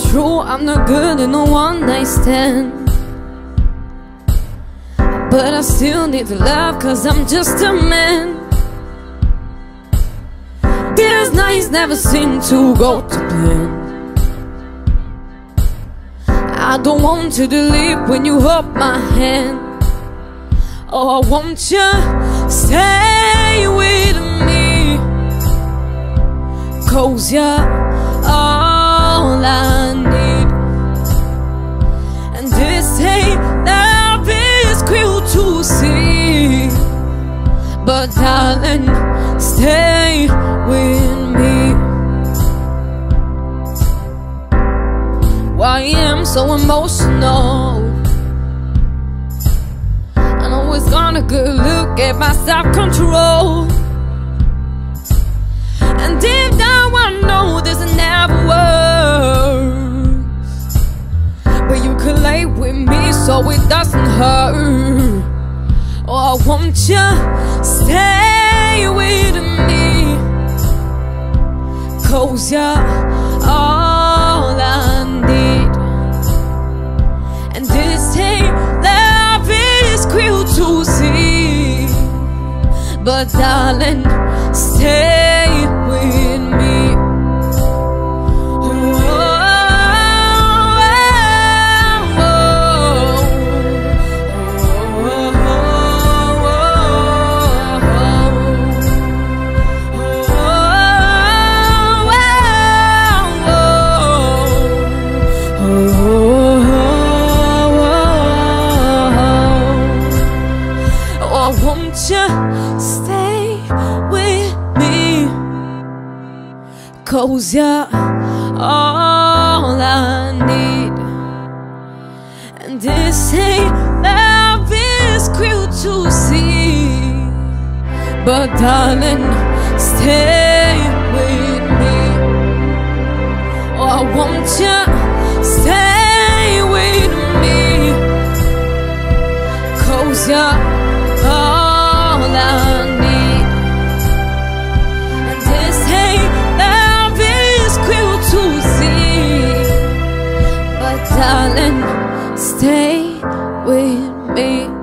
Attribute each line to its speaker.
Speaker 1: true, I'm not good in a one night stand. But I still need to love, cause I'm just a man. These nights never seem to go to plan. I don't want you to leave when you hold my hand. Oh, won't you stay with me? Cause you're all I need. And they say love is cruel to see. But darling, stay with me. Why am I so emotional? I know it's gonna good look at my self-control. Won't you stay with me? Cause you're all I need. And this ain't love is cruel to see. But darling, stay you stay with me? Cause you're all I need. And this ain't love is cruel to see. But darling, stay with me.